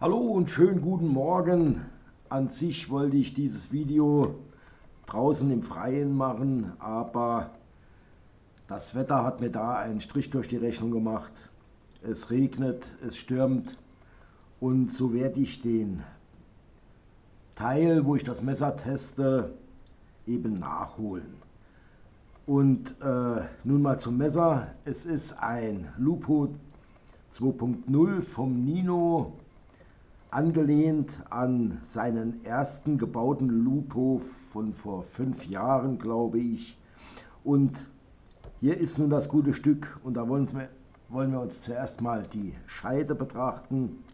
Hallo und schönen guten Morgen. An sich wollte ich dieses Video draußen im Freien machen, aber das Wetter hat mir da einen Strich durch die Rechnung gemacht. Es regnet, es stürmt und so werde ich den Teil, wo ich das Messer teste, eben nachholen. Und äh, nun mal zum Messer. Es ist ein Lupo 2.0 vom Nino angelehnt an seinen ersten gebauten Lupo von vor fünf Jahren, glaube ich. Und hier ist nun das gute Stück und da wollen wir, wollen wir uns zuerst mal die Scheide betrachten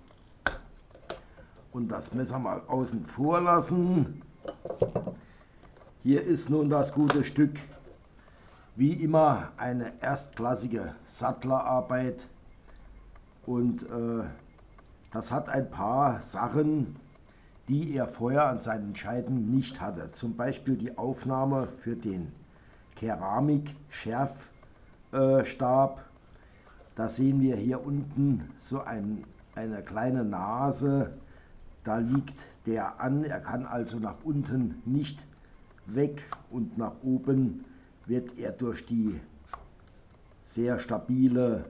und das Messer mal außen vor lassen. Hier ist nun das gute Stück. Wie immer eine erstklassige Sattlerarbeit und äh, das hat ein paar Sachen, die er vorher an seinen Scheiden nicht hatte. Zum Beispiel die Aufnahme für den Keramik-Schärfstab. Da sehen wir hier unten so ein, eine kleine Nase. Da liegt der an. Er kann also nach unten nicht weg und nach oben wird er durch die sehr stabile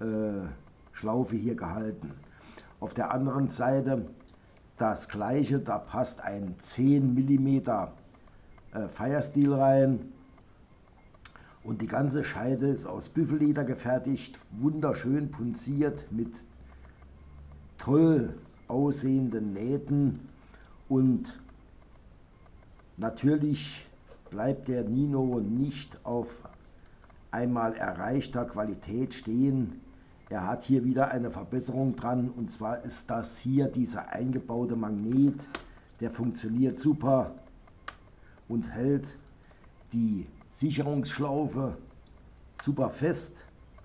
äh, Schlaufe hier gehalten. Auf der anderen Seite das gleiche, da passt ein 10 mm äh, Firesteel rein. Und die ganze Scheide ist aus Büffelleder gefertigt, wunderschön punziert mit toll aussehenden Nähten und natürlich bleibt der Nino nicht auf einmal erreichter Qualität stehen. Er hat hier wieder eine Verbesserung dran. Und zwar ist das hier dieser eingebaute Magnet, der funktioniert super und hält die Sicherungsschlaufe super fest,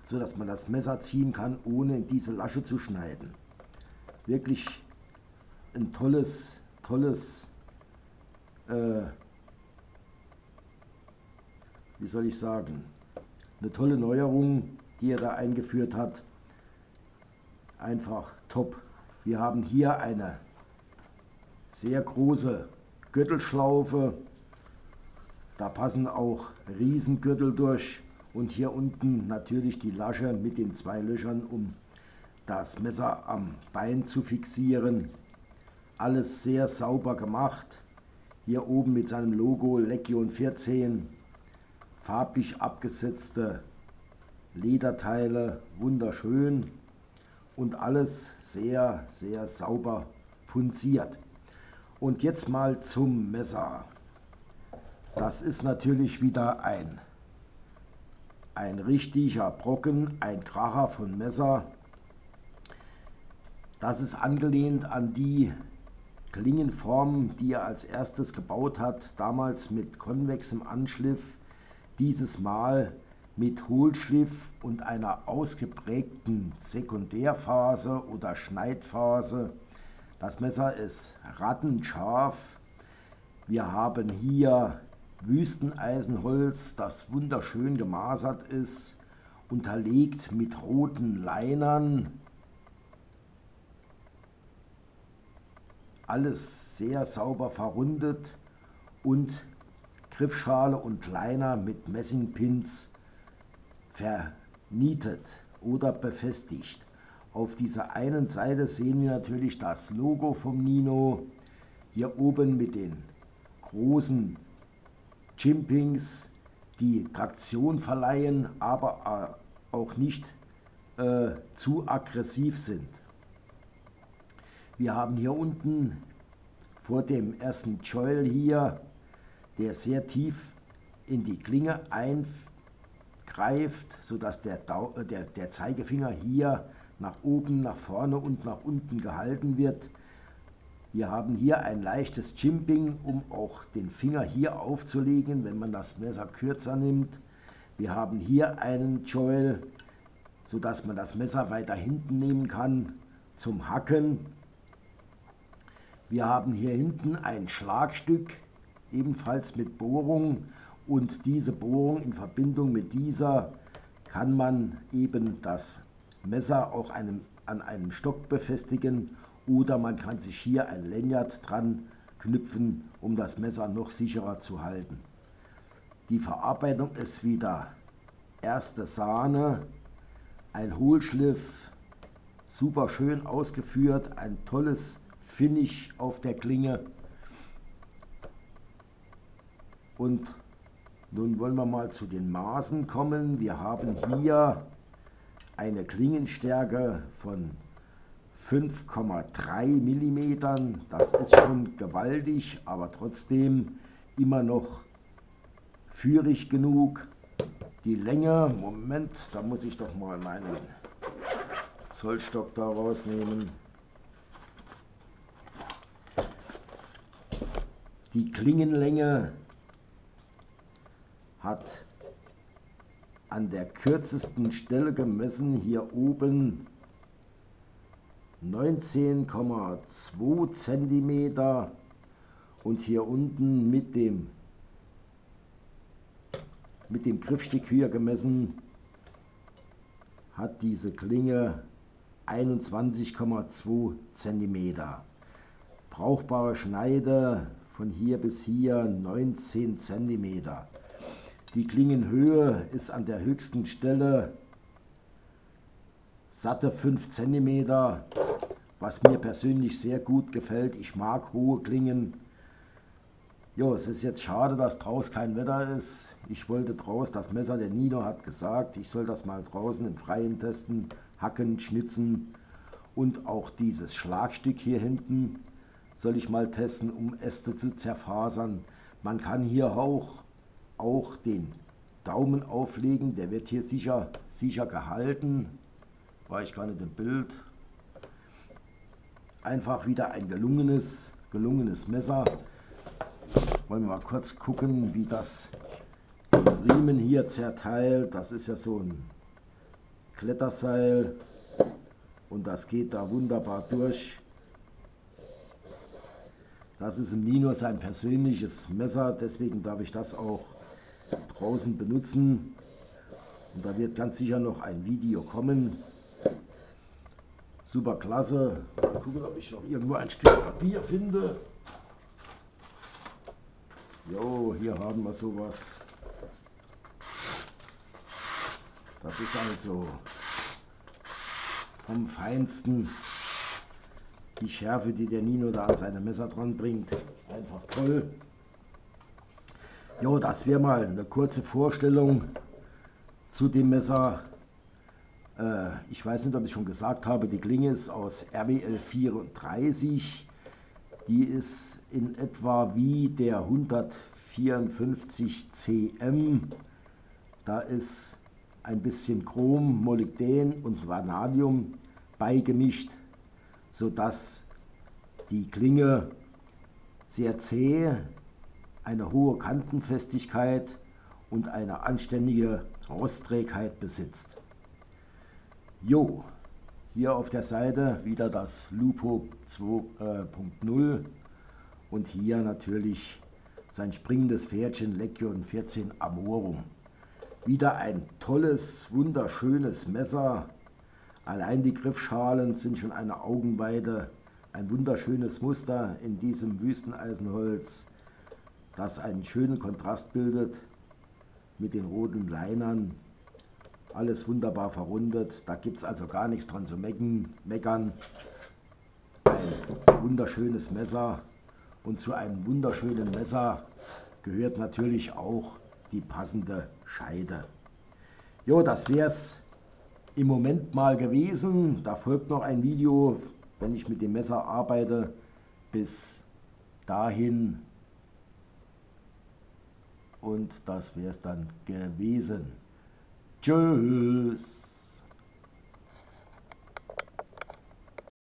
so dass man das Messer ziehen kann, ohne diese Lasche zu schneiden. Wirklich ein tolles, tolles, äh, wie soll ich sagen, eine tolle Neuerung, die er da eingeführt hat einfach top. Wir haben hier eine sehr große Gürtelschlaufe. Da passen auch Riesengürtel durch und hier unten natürlich die Lasche mit den zwei Löchern, um das Messer am Bein zu fixieren. Alles sehr sauber gemacht. Hier oben mit seinem Logo Legion 14. Farblich abgesetzte Lederteile, wunderschön und alles sehr, sehr sauber punziert. Und jetzt mal zum Messer. Das ist natürlich wieder ein, ein richtiger Brocken, ein Kracher von Messer. Das ist angelehnt an die Klingenform, die er als erstes gebaut hat, damals mit konvexem Anschliff, dieses Mal mit Hohlschliff und einer ausgeprägten Sekundärphase oder Schneidphase. Das Messer ist rattenscharf. Wir haben hier Wüsteneisenholz, das wunderschön gemasert ist, unterlegt mit roten Leinern. Alles sehr sauber verrundet und Griffschale und Liner mit Messingpins vernietet oder befestigt. Auf dieser einen Seite sehen wir natürlich das Logo vom Nino, hier oben mit den großen Chimpings, die Traktion verleihen, aber auch nicht äh, zu aggressiv sind. Wir haben hier unten vor dem ersten Choil hier, der sehr tief in die Klinge einfällt, greift, sodass der, äh, der, der Zeigefinger hier nach oben, nach vorne und nach unten gehalten wird. Wir haben hier ein leichtes Chimping, um auch den Finger hier aufzulegen, wenn man das Messer kürzer nimmt. Wir haben hier einen Joel, sodass man das Messer weiter hinten nehmen kann zum Hacken. Wir haben hier hinten ein Schlagstück, ebenfalls mit Bohrung und diese Bohrung in Verbindung mit dieser kann man eben das Messer auch einem an einem Stock befestigen oder man kann sich hier ein Lanyard dran knüpfen, um das Messer noch sicherer zu halten. Die Verarbeitung ist wieder erste Sahne, ein Hohlschliff, super schön ausgeführt, ein tolles Finish auf der Klinge. Und nun wollen wir mal zu den Maßen kommen. Wir haben hier eine Klingenstärke von 5,3 mm. Das ist schon gewaltig, aber trotzdem immer noch führig genug. Die Länge, Moment, da muss ich doch mal meinen Zollstock da rausnehmen. Die Klingenlänge hat an der kürzesten Stelle gemessen hier oben 19,2 cm und hier unten mit dem mit dem Griffstück hier gemessen hat diese Klinge 21,2 cm. Brauchbare Schneide von hier bis hier 19 cm. Die Klingenhöhe ist an der höchsten Stelle satte 5 cm, was mir persönlich sehr gut gefällt. Ich mag hohe Klingen. Jo, es ist jetzt schade, dass draußen kein Wetter ist. Ich wollte draußen, das Messer, der Nino hat gesagt, ich soll das mal draußen im Freien testen, hacken, schnitzen und auch dieses Schlagstück hier hinten soll ich mal testen, um Äste zu zerfasern. Man kann hier auch auch den Daumen auflegen, der wird hier sicher, sicher gehalten. War ich gar nicht im Bild. Einfach wieder ein gelungenes, gelungenes Messer. Wollen wir mal kurz gucken, wie das den Riemen hier zerteilt. Das ist ja so ein Kletterseil und das geht da wunderbar durch. Das ist im Nino sein persönliches Messer, deswegen darf ich das auch draußen benutzen. Und da wird ganz sicher noch ein Video kommen. Super klasse. Mal gucken, ob ich noch irgendwo ein Stück Papier finde. Jo, hier haben wir sowas. Das ist also vom Feinsten die Schärfe, die der Nino da an seine Messer dran bringt. Einfach toll. Jo, das wäre mal eine kurze Vorstellung zu dem Messer. Äh, ich weiß nicht, ob ich schon gesagt habe, die Klinge ist aus RWL 34. Die ist in etwa wie der 154 CM. Da ist ein bisschen Chrom, Molybdän und Vanadium beigemischt, sodass die Klinge sehr zäh eine hohe Kantenfestigkeit und eine anständige Rostträgheit besitzt. Jo, hier auf der Seite wieder das Lupo 2.0 und hier natürlich sein springendes Pferdchen Legion 14 Amorum. Wieder ein tolles, wunderschönes Messer. Allein die Griffschalen sind schon eine Augenweide. Ein wunderschönes Muster in diesem Wüsteneisenholz das einen schönen Kontrast bildet mit den roten Leinern. Alles wunderbar verrundet, da gibt es also gar nichts dran zu meckern. Ein wunderschönes Messer und zu einem wunderschönen Messer gehört natürlich auch die passende Scheide. Jo, das wäre es im Moment mal gewesen. Da folgt noch ein Video, wenn ich mit dem Messer arbeite. Bis dahin und das wäre es dann gewesen. Tschüss.